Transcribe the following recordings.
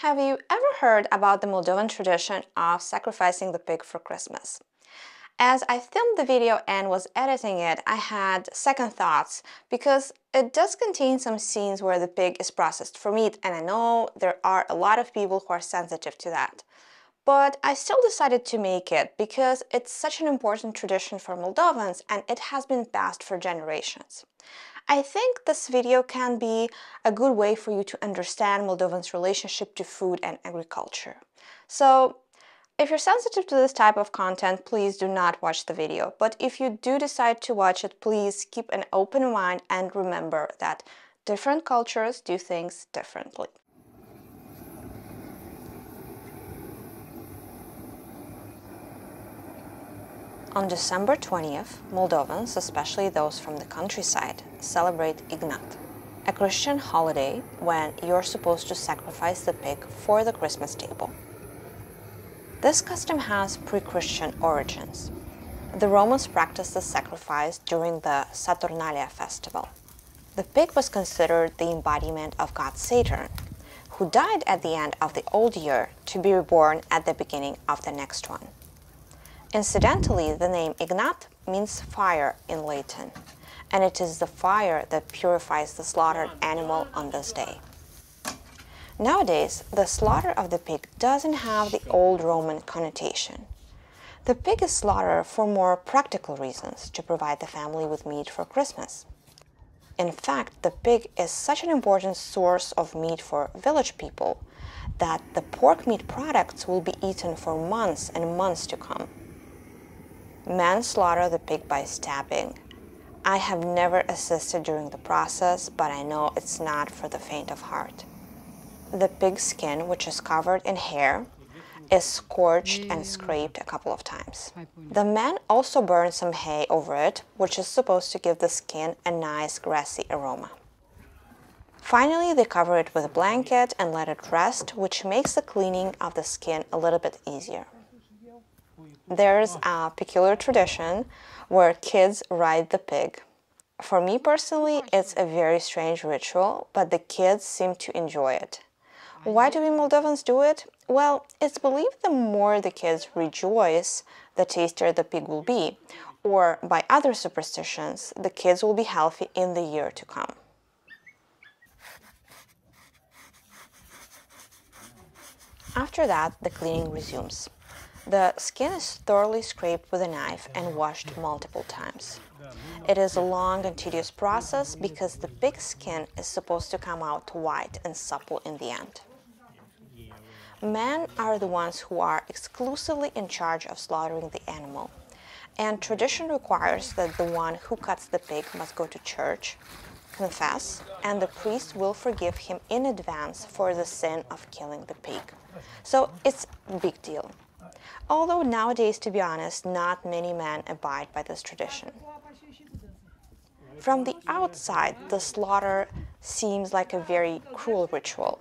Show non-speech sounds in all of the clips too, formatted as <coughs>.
Have you ever heard about the Moldovan tradition of sacrificing the pig for Christmas? As I filmed the video and was editing it, I had second thoughts because it does contain some scenes where the pig is processed for meat and I know there are a lot of people who are sensitive to that. But I still decided to make it because it's such an important tradition for Moldovans and it has been passed for generations. I think this video can be a good way for you to understand Moldovans' relationship to food and agriculture. So if you're sensitive to this type of content, please do not watch the video. But if you do decide to watch it, please keep an open mind and remember that different cultures do things differently. On December 20th, Moldovans, especially those from the countryside, celebrate Ignat, a Christian holiday when you're supposed to sacrifice the pig for the Christmas table. This custom has pre-Christian origins. The Romans practiced the sacrifice during the Saturnalia festival. The pig was considered the embodiment of god Saturn, who died at the end of the old year to be reborn at the beginning of the next one. Incidentally, the name Ignat means fire in Latin, and it is the fire that purifies the slaughtered animal on this day. Nowadays, the slaughter of the pig doesn't have the old Roman connotation. The pig is slaughtered for more practical reasons to provide the family with meat for Christmas. In fact, the pig is such an important source of meat for village people that the pork meat products will be eaten for months and months to come. Men slaughter the pig by stabbing. I have never assisted during the process, but I know it's not for the faint of heart. The pig's skin, which is covered in hair, is scorched and scraped a couple of times. The men also burn some hay over it, which is supposed to give the skin a nice grassy aroma. Finally, they cover it with a blanket and let it rest, which makes the cleaning of the skin a little bit easier there's a peculiar tradition where kids ride the pig. For me personally, oh, it's a very strange ritual, but the kids seem to enjoy it. Why do we Moldovans do it? Well, it's believed the more the kids rejoice, the tastier the pig will be. Or, by other superstitions, the kids will be healthy in the year to come. After that, the cleaning resumes. The skin is thoroughly scraped with a knife and washed multiple times. It is a long and tedious process because the pig skin is supposed to come out white and supple in the end. Men are the ones who are exclusively in charge of slaughtering the animal, and tradition requires that the one who cuts the pig must go to church, confess, and the priest will forgive him in advance for the sin of killing the pig. So it's a big deal. Although nowadays, to be honest, not many men abide by this tradition. From the outside, the slaughter seems like a very cruel ritual,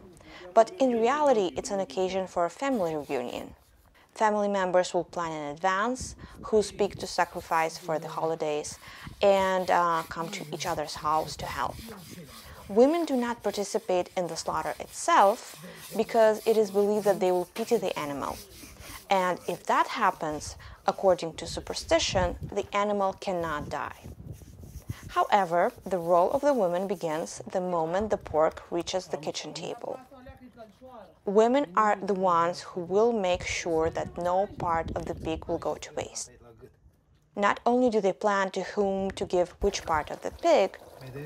but in reality, it's an occasion for a family reunion. Family members will plan in advance who speak to sacrifice for the holidays and uh, come to each other's house to help. Women do not participate in the slaughter itself because it is believed that they will pity the animal and if that happens, according to superstition, the animal cannot die. However, the role of the woman begins the moment the pork reaches the kitchen table. Women are the ones who will make sure that no part of the pig will go to waste. Not only do they plan to whom to give which part of the pig,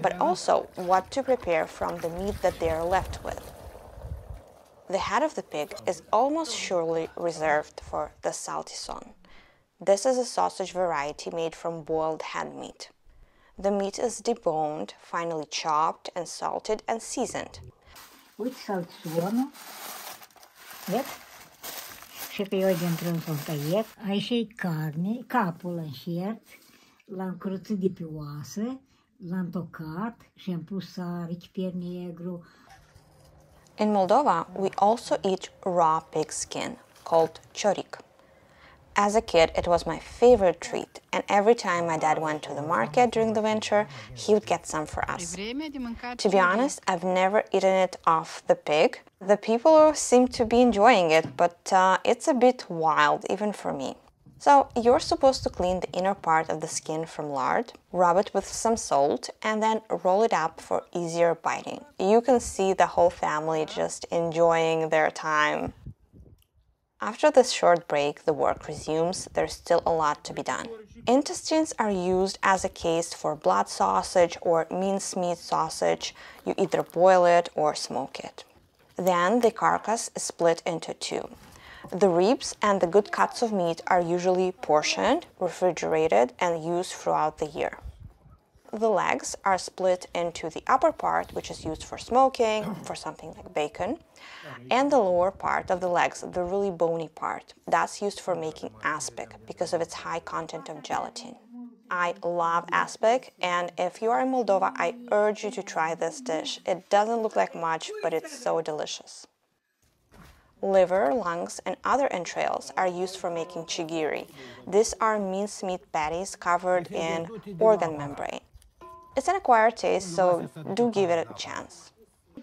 but also what to prepare from the meat that they are left with. The head of the pig is almost surely reserved for the saltison. This is a sausage variety made from boiled hen meat. The meat is deboned, finely chopped and salted and seasoned. Uite salționul, vezi? Și pe eu dintr-un tăiet, aici e carne, capul înșert, l-am cruțit de pe oasă, l-am tocat și am pus sare, chiper negru, in Moldova, we also eat raw pig skin, called ciorik. As a kid, it was my favorite treat, and every time my dad went to the market during the winter, he would get some for us. To be honest, I've never eaten it off the pig. The people seem to be enjoying it, but uh, it's a bit wild even for me. So you're supposed to clean the inner part of the skin from lard, rub it with some salt, and then roll it up for easier biting. You can see the whole family just enjoying their time. After this short break, the work resumes. There's still a lot to be done. Intestines are used as a case for blood sausage or mincemeat sausage. You either boil it or smoke it. Then the carcass is split into two. The ribs and the good cuts of meat are usually portioned, refrigerated, and used throughout the year. The legs are split into the upper part, which is used for smoking, <coughs> for something like bacon, and the lower part of the legs, the really bony part. That's used for making aspic because of its high content of gelatin. I love aspic, and if you are in Moldova, I urge you to try this dish. It doesn't look like much, but it's so delicious. Liver, lungs, and other entrails are used for making cighiri. These are mincemeat patties covered in organ membrane. It's an acquired taste, so do give it a chance. Și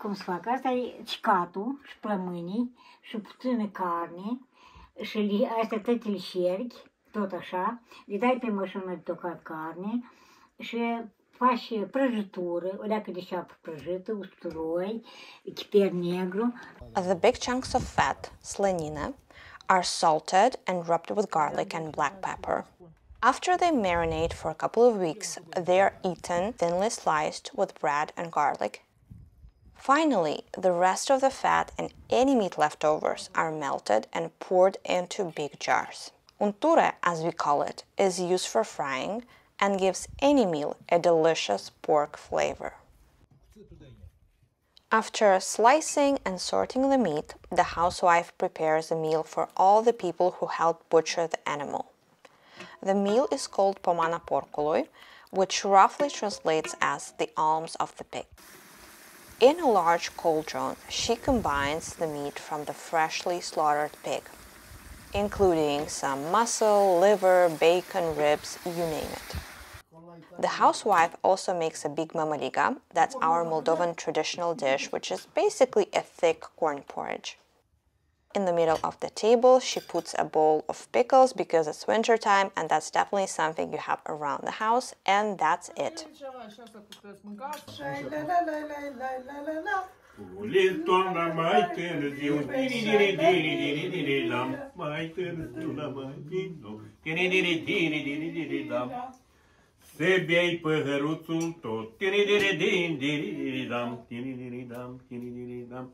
tot așa, dai pe mașină tocat carne și faci prăjitură, o leacă de șapă prăjită, usturoi, chiper negru. The big chunks of fat, slanina, are salted and rubbed with garlic and black pepper. After they marinate for a couple of weeks, they are eaten thinly sliced with bread and garlic. Finally, the rest of the fat and any meat leftovers are melted and poured into big jars. Unture, as we call it, is used for frying and gives any meal a delicious pork flavor. After slicing and sorting the meat, the housewife prepares a meal for all the people who helped butcher the animal. The meal is called pomana porcului, which roughly translates as the alms of the pig. In a large cauldron, she combines the meat from the freshly slaughtered pig including some muscle, liver, bacon, ribs, you name it. The housewife also makes a big mamaliga, that's our Moldovan traditional dish, which is basically a thick corn porridge. In the middle of the table, she puts a bowl of pickles because it's winter time and that's definitely something you have around the house and that's it. Să bei păhăruțul tot. Tiri din din din din din din din din din din